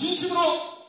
新種の